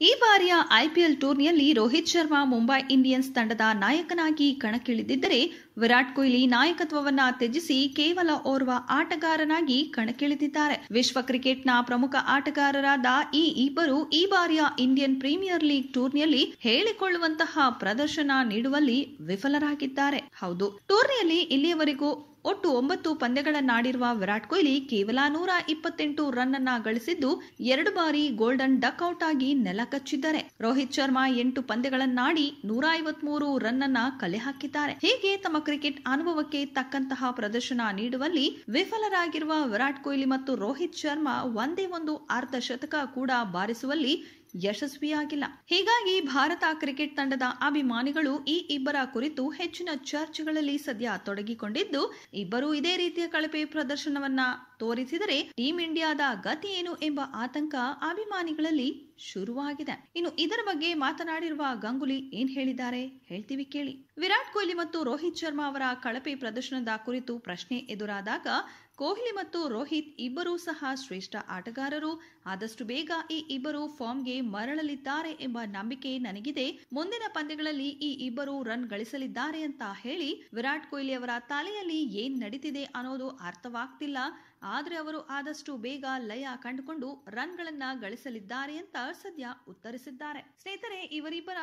ಈ ಬಾರಿಯ ಐಪಿಎಲ್ ಟೂರ್ನಿಯಲ್ಲಿ ರೋಹಿತ್ ಶರ್ಮಾ ಮುಂಬೈ ಇಂಡಿಯನ್ಸ್ ತಂಡದ ನಾಯಕನಾಗಿ ಕಣಕ್ಕಿಳಿದಿದ್ದರೆ ವಿರಾಟ್ ಕೊಹ್ಲಿ ನಾಯಕತ್ವವನ್ನ ತ್ಯಜಿಸಿ ಕೇವಲ ಓರ್ವ ಆಟಗಾರನಾಗಿ ಕಣಕ್ಕಿಳಿದಿದ್ದಾರೆ. ವಿಶ್ವ ಕ್ರಿಕೆಟ್ನ ಪ್ರಮುಖ ಆಟಗಾರರಾದ ಈ ಇಬ್ಬರು ಈ ಬಾರಿಯ ಇಂಡಿಯನ್ ಪ್ರೀಮಿಯರ್ ಲೀಗ್ ಟೂರ್ನಿಯಲ್ಲಿ ಹೇಳಿಕೊಳ್ಳುವಂತಹ ಪ್ರದರ್ಶನ ನೀಡುವಲ್ಲಿ ವಿಫಲರಾಗಿದ್ದಾರೆ. ಹೌದು, ಟೂರ್ನಿಯಲ್ಲಿ ಇಲ್ಲಿಯವರೆಗೂ ಒಟ್ಟು ಒಂಬತ್ತು ಪಂದ್ಯಗಳನ್ನಾಡಿರುವ ವಿರಾಟ್ ಕೊಹ್ಲಿ ಕೇವಲ ನೂರ ಇಪ್ಪತ್ತೆಂಟು ರನ್ ಅನ್ನ ಗಳಿಸಿದ್ದು ಎರಡು ಬಾರಿ ಗೋಲ್ಡನ್ ಡಕ್ಔಟ್ ಆಗಿ ನೆಲಕಚ್ಚಿದ್ದಾರೆ ರೋಹಿತ್ ಶರ್ಮಾ ಎಂಟು ಪಂದ್ಯಗಳನ್ನಾಡಿ ನೂರ ಐವತ್ಮೂರು ರನ್ ಅನ್ನ ಕಲೆ ಹಾಕಿದ್ದಾರೆ. ಹೀಗೆ ತಮ್ಮ ಕ್ರಿಕೆಟ್ ಅನುಭವಕ್ಕೆ ತಕ್ಕಂತಹ ಪ್ರದರ್ಶನ ನೀಡುವಲ್ಲಿ ವಿಫಲರಾಗಿರುವ ವಿರಾಟ್ ಕೊಹ್ಲಿ ಮತ್ತು ರೋಹಿತ್ ಶರ್ಮಾ ಒಂದೇ ಒಂದು ಅರ್ಧ ಶತಕ ಕೂಡ ಬಾರಿಸುವಲ್ಲಿ ಯಶಸ್ವಿಯಾಗಿಲ್ಲ. ಹೀಗಾಗಿ ಭಾರತ ಕ್ರಿಕೆಟ್ ತಂಡದ ಅಭಿಮಾನಿಗಳು ಈ ಇಬ್ಬರ ಕುರಿತು ಹೆಚ್ಚಿನ ಚರ್ಚೆಗಳಲ್ಲಿ ಸದ್ಯ ತೊಡಗಿಕೊಂಡಿದ್ದು, ಇಬ್ಬರು ಇದೇ ರೀತಿಯ ಕಳಪೆ ಪ್ರದರ್ಶನವನ್ನ ತೋರಿಸಿದರೆ ಟೀಂ ಇಂಡಿಯಾದ ಗತಿ ಏನು ಎಂಬ ಆತಂಕ ಅಭಿಮಾನಿಗಳಲ್ಲಿ ಶುರುವಾಗಿದೆ. ಇನ್ನು ಇದರ ಬಗ್ಗೆ ಮಾತನಾಡಿರುವ ಗಂಗುಲಿ ಏನ್ ಹೇಳಿದ್ದಾರೆ ಹೇಳ್ತೀವಿ ಕೇಳಿ. ವಿರಾಟ್ ಕೊಹ್ಲಿ ಮತ್ತು ರೋಹಿತ್ ಶರ್ಮಾ ಅವರ ಕಳಪೆ ಪ್ರದರ್ಶನದ ಕುರಿತು ಪ್ರಶ್ನೆ ಎದುರಾದಾಗ ಕೊಹ್ಲಿ ಮತ್ತು ರೋಹಿತ್ ಇಬ್ಬರೂ ಸಹ ಶ್ರೇಷ್ಠ ಆಟಗಾರರು. ಆದಷ್ಟು ಬೇಗ ಈ ಇಬ್ಬರು ಫಾರ್ಮ್ಗೆ ಮರಳಲಿದ್ದಾರೆ ಎಂಬ ನಂಬಿಕೆ ನನಗಿದೆ. ಮುಂದಿನ ಪಂದ್ಯಗಳಲ್ಲಿ ಈ ಇಬ್ಬರು ರನ್ ಗಳಿಸಲಿದ್ದಾರೆ ಅಂತ ಹೇಳಿ ವಿರಾಟ್ ಕೊಹ್ಲಿ ಅವರ ತಲೆಯಲ್ಲಿ ಏನ್ ನಡೀತಿದೆ ಅನ್ನೋದು ಅರ್ಥವಾಗ್ತಿಲ್ಲ. ಆದ್ರೆ ಅವರು ಆದಷ್ಟು ಬೇಗ ಲಯ ಕಂಡುಕೊಂಡು ರನ್ಗಳನ್ನ ಗಳಿಸಲಿದ್ದಾರೆ ಅಂತ ಸದ್ಯ ಉತ್ತರಿಸಿದ್ದಾರೆ. ಸ್ನೇಹಿತರೆ, ಇವರಿಬ್ಬರ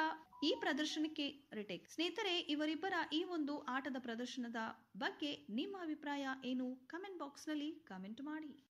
ಈ ಪ್ರದರ್ಶನಕ್ಕೆ ರಿಟೇಕ್ ಸ್ನೇಹಿತರೆ, ಇವರಿಬ್ಬರ ಈ ಒಂದು ಆಟದ ಪ್ರದರ್ಶನದ ಬಗ್ಗೆ ನಿಮ್ಮ ಅಭಿಪ್ರಾಯ ಏನು? ಕಮೆಂಟ್ ಬಾಕ್ಸ್ನಲ್ಲಿ ಕಮೆಂಟ್ ಮಾಡಿ.